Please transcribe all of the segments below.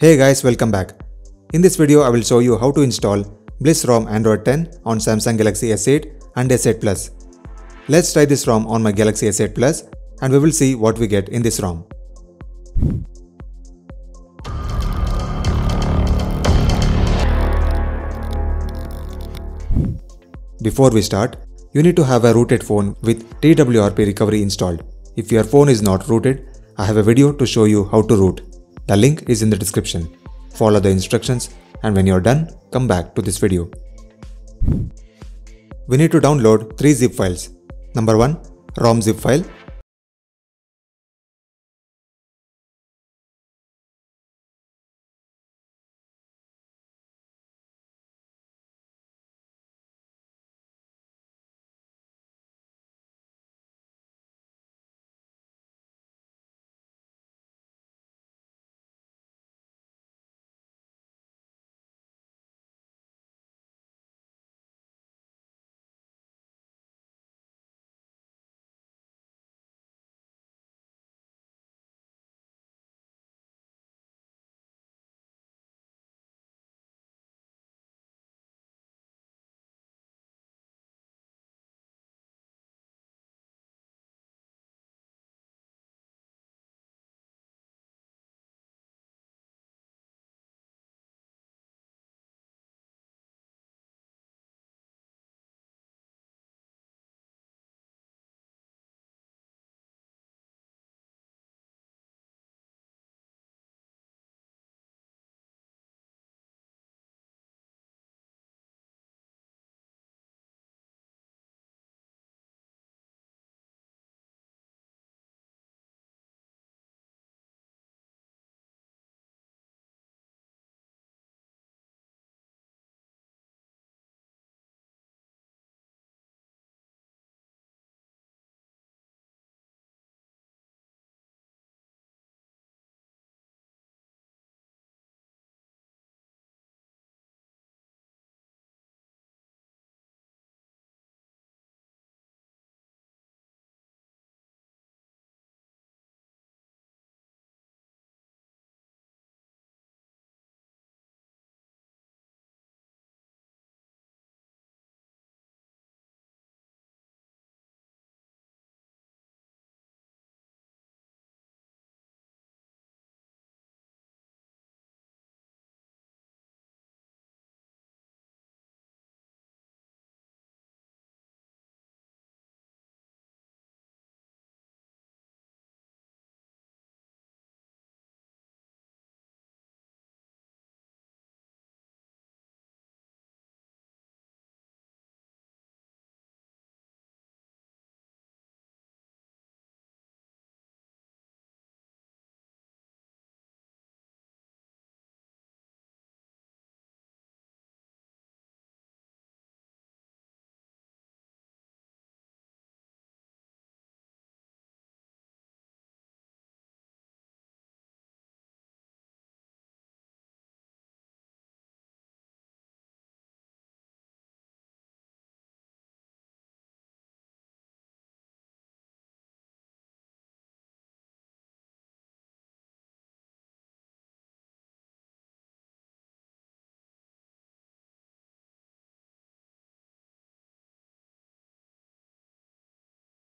Hey guys, welcome back. In this video, I will show you how to install Bliss ROM Android 10 on Samsung Galaxy S8 and S8 Plus. Let's try this ROM on my Galaxy S8 Plus and we will see what we get in this ROM. Before we start, you need to have a rooted phone with TWRP recovery installed. If your phone is not rooted, I have a video to show you how to root. The link is in the description. Follow the instructions and when you're done, come back to this video. We need to download 3 zip files. Number 1. ROM zip file.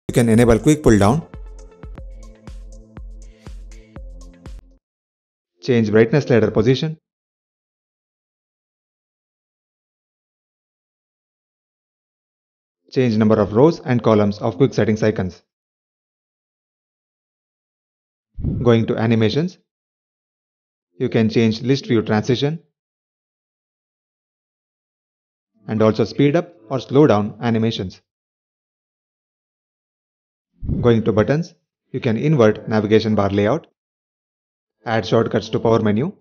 You can enable quick pull down. Change brightness slider position. Change number of rows and columns of quick settings icons. Going to animations. You can change list view transition and also speed up or slow down animations. Going to buttons, you can invert navigation bar layout, add shortcuts to power menu,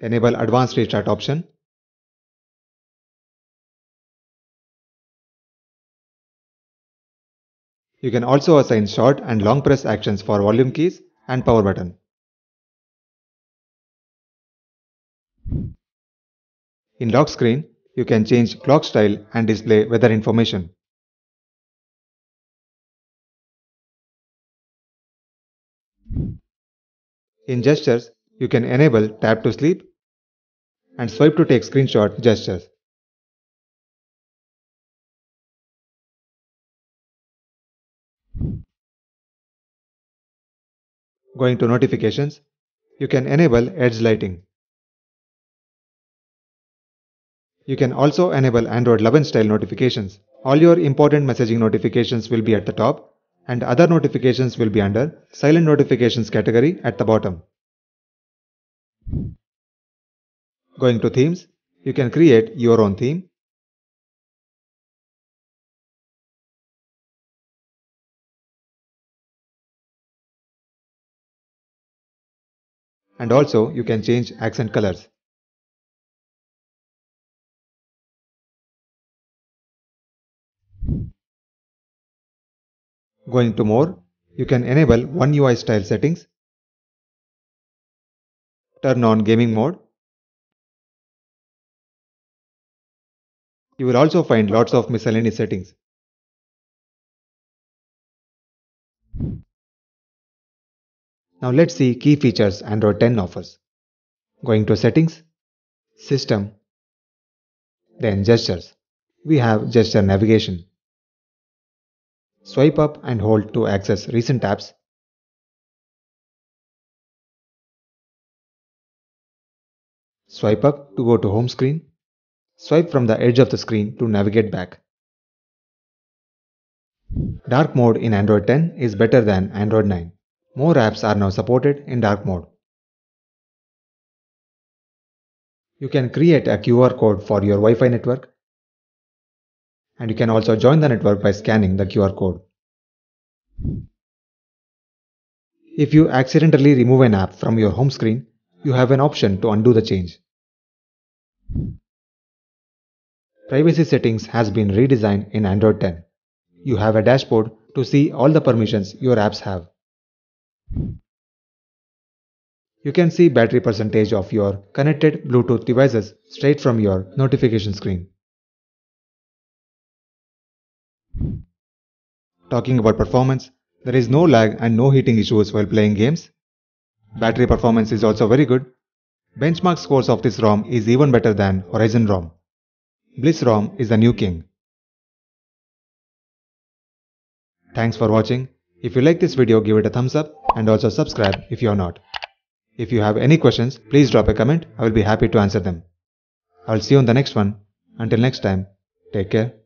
enable advanced restart option, You can also assign short and long press actions for volume keys and power button. In lock screen, you can change clock style and display weather information. In gestures, you can enable tap to sleep and swipe to take screenshot gestures. Going to notifications, you can enable edge lighting. You can also enable Android 11 style notifications. All your important messaging notifications will be at the top and other notifications will be under silent notifications category at the bottom. Going to themes, you can create your own theme. And also you can change accent colors. Going to more, you can enable One UI style settings, turn on gaming mode. You will also find lots of miscellaneous settings. Now let's see key features Android 10 offers. Going to settings, system, then gestures. We have gesture navigation. Swipe up and hold to access recent apps. Swipe up to go to home screen. Swipe from the edge of the screen to navigate back. Dark mode in Android 10 is better than Android 9. More apps are now supported in dark mode. You can create a QR code for your Wi-Fi network and you can also join the network by scanning the QR code. If you accidentally remove an app from your home screen, you have an option to undo the change. Privacy settings has been redesigned in Android 10. You have a dashboard to see all the permissions your apps have. You can see battery percentage of your connected Bluetooth devices straight from your notification screen. Talking about performance, there is no lag and no heating issues while playing games. Battery performance is also very good. Benchmark scores of this ROM is even better than Horizon ROM. Bliss ROM is the new king. Thanks for watching. If you like this video, give it a thumbs up and also subscribe if you are not. If you have any questions, please drop a comment. I will be happy to answer them. I will see you on the next one. Until next time, take care.